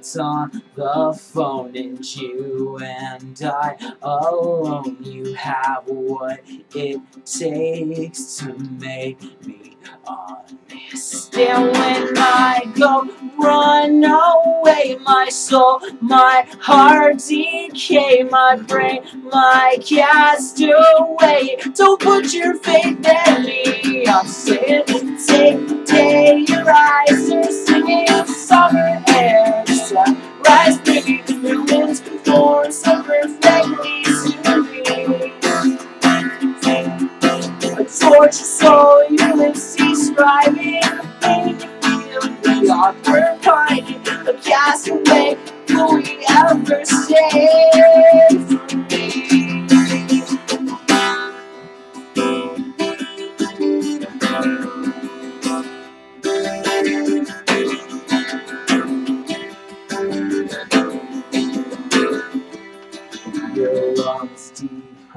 talked on the phone and you and I alone You have what it takes to make me honest. And when I go run away my soul, my heart decay, my brain, my castaway Don't put your faith in me,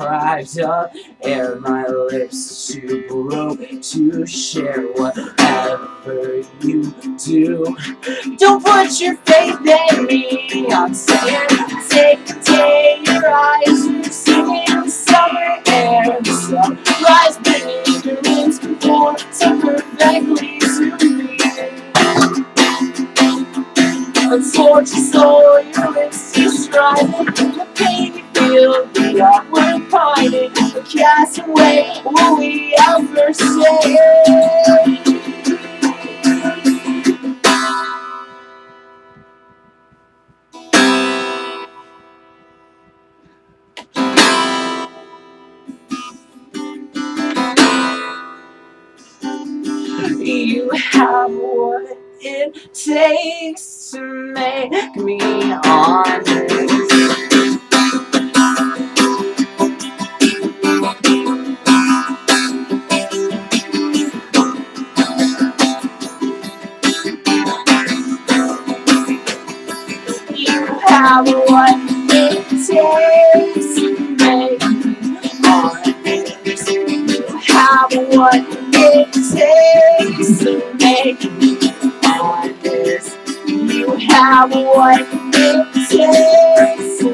deprived of air, my lips too broke to share whatever you do. Don't put your faith in me, I'm saying, take day, your eyes are singing summer air, the sunrise beneath your wings before so perfectly to me. Torch soul, your lips cease striving, the pain you feel, the awkward pining, a castaway, will we ever say? You have what it takes to make me honest. You have what it takes to make me honest. You have what cowboy. It's